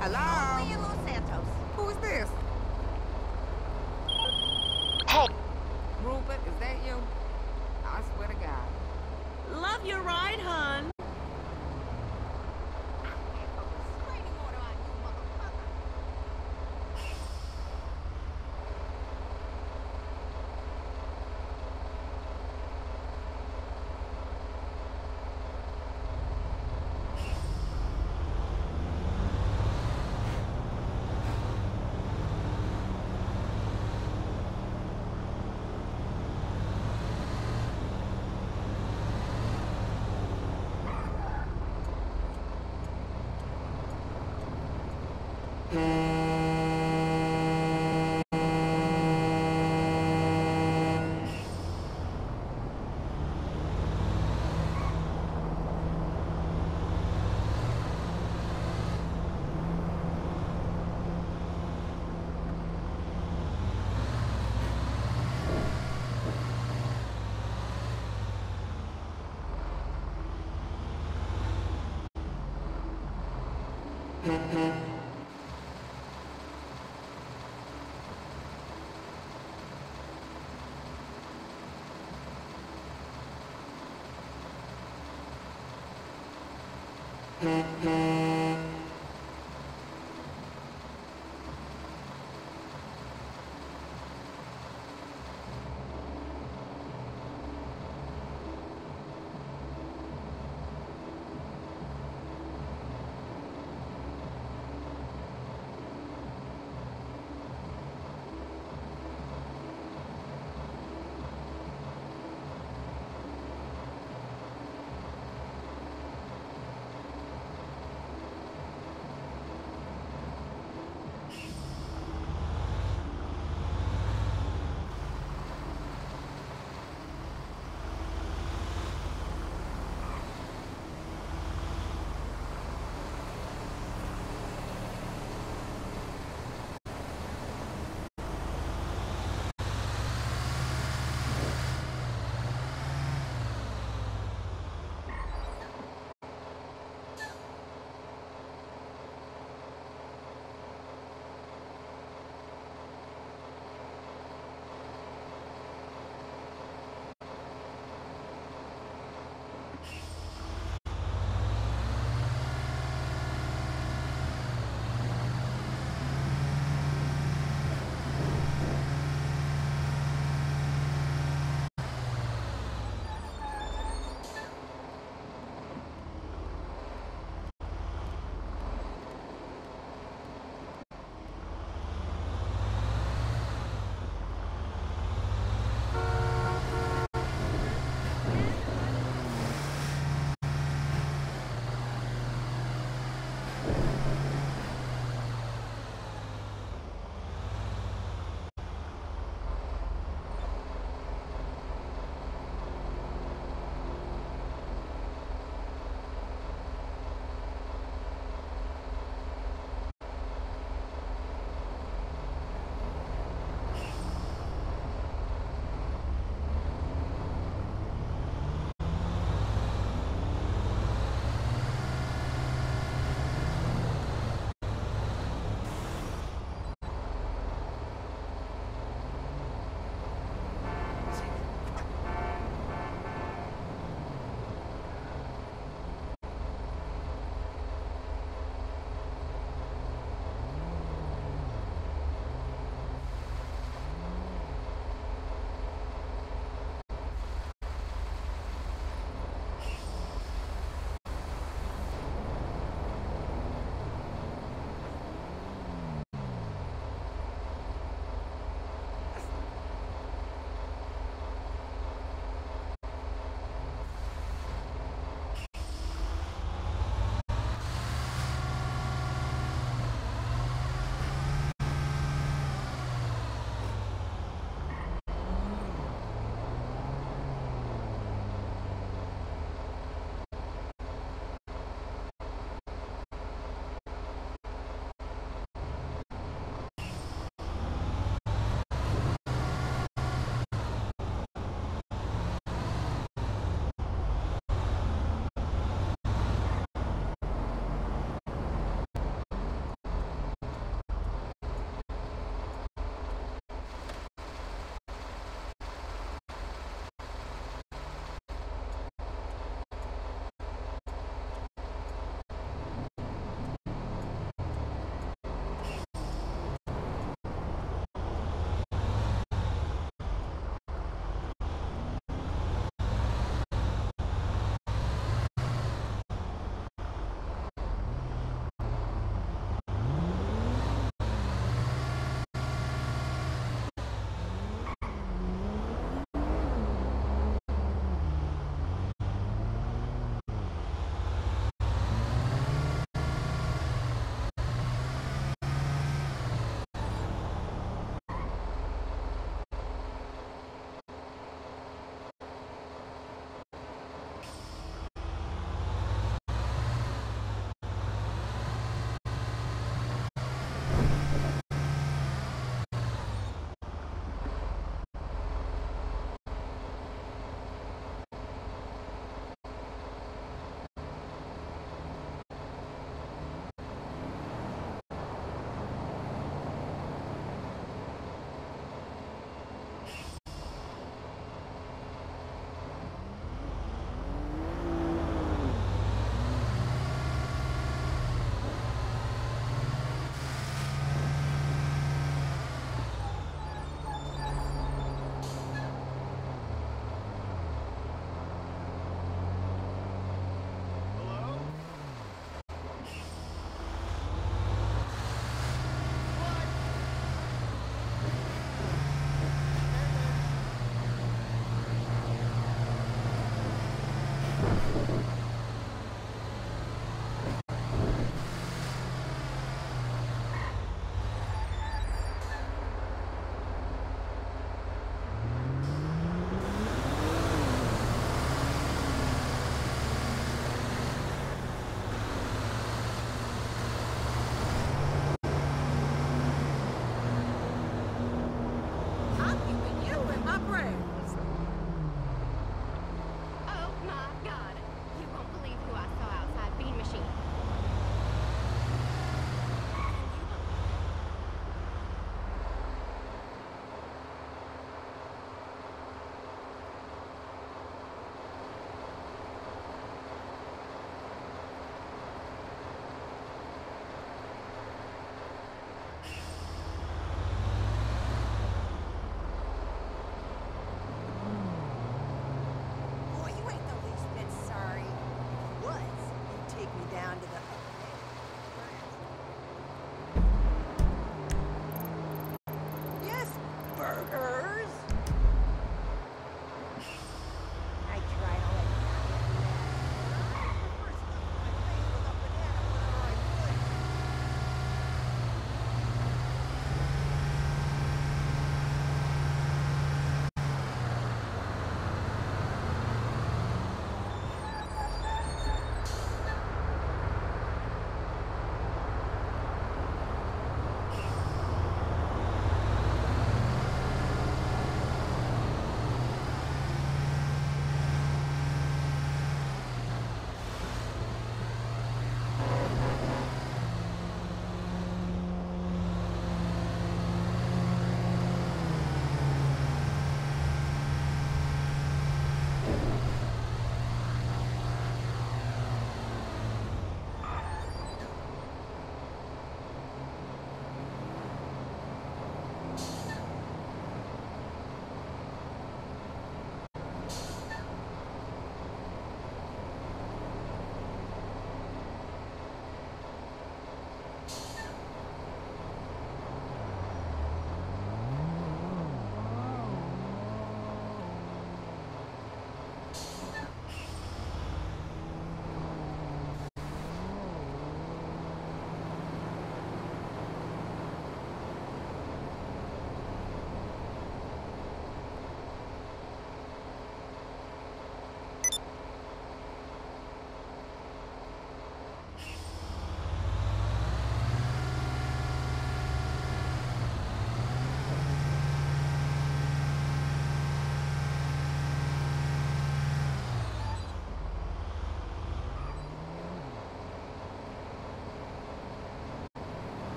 Hello? Mm-hmm.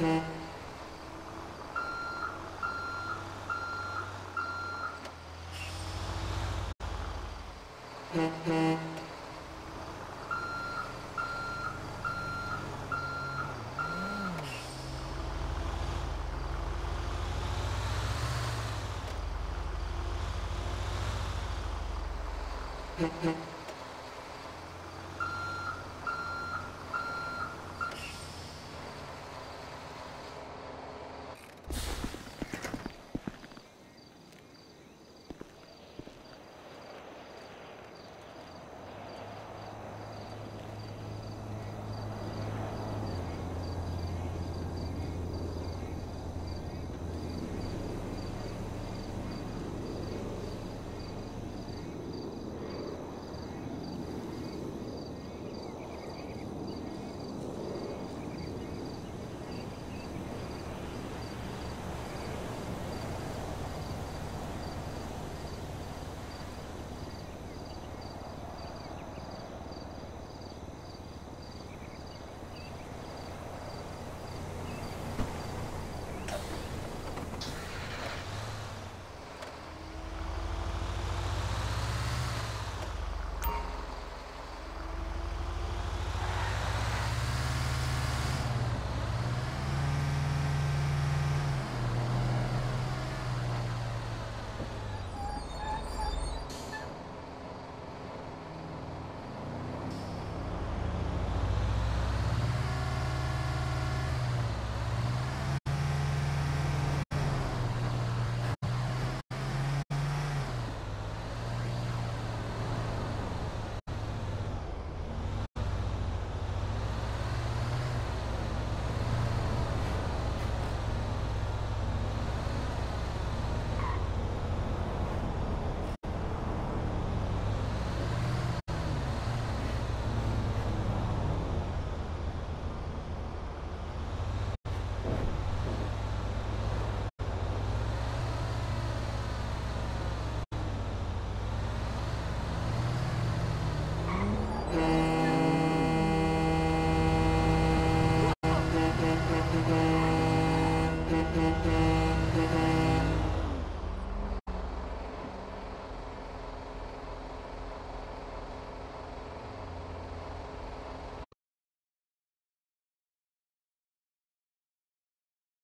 Thank